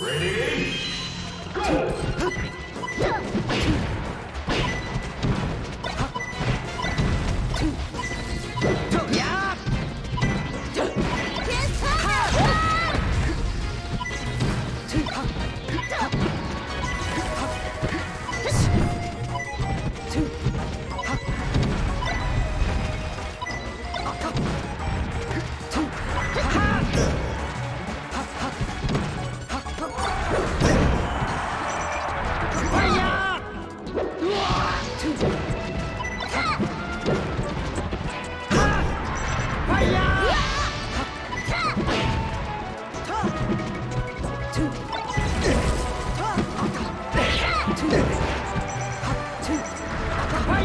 Ready? Go!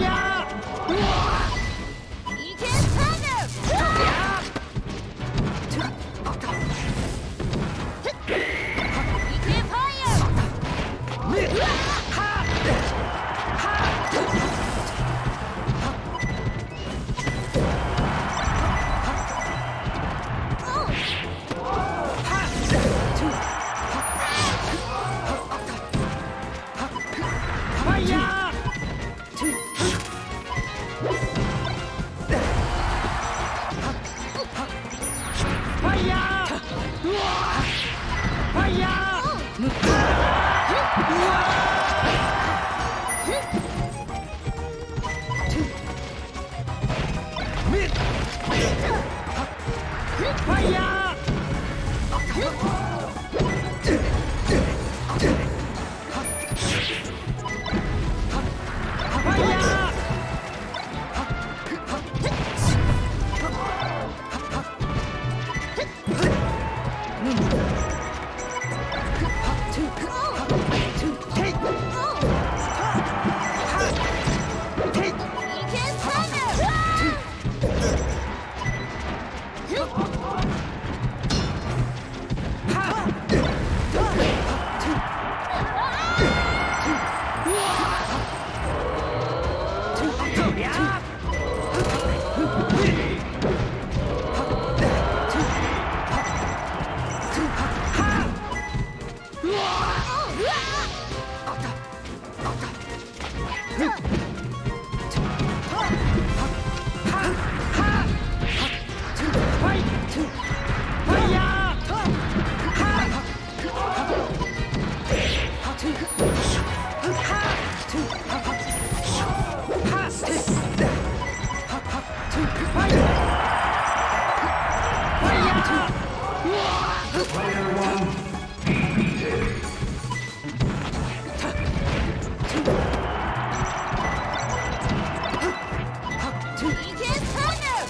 yeah! ファイヤー。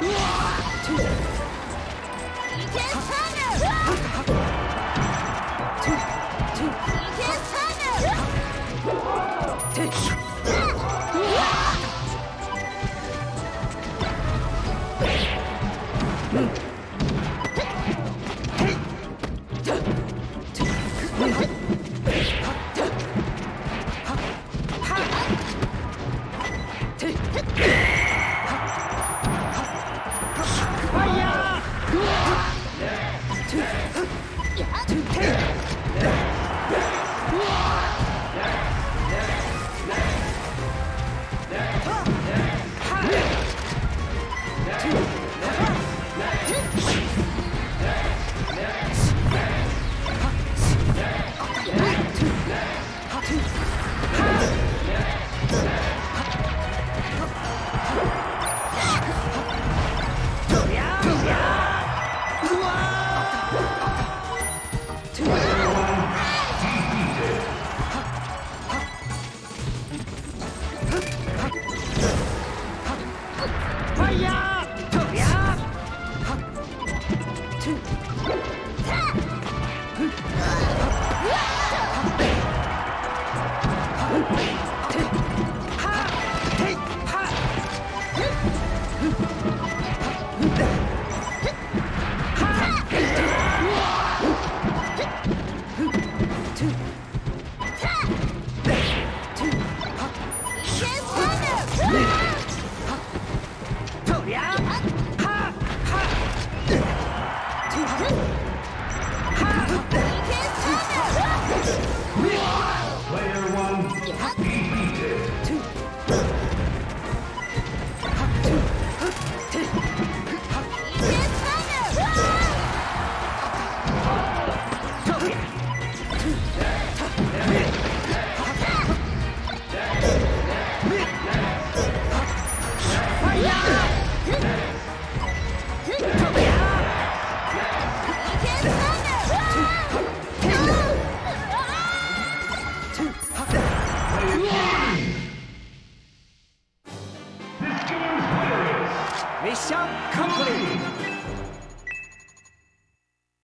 ミ 야, 두 테이.